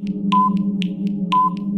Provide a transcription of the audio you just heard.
you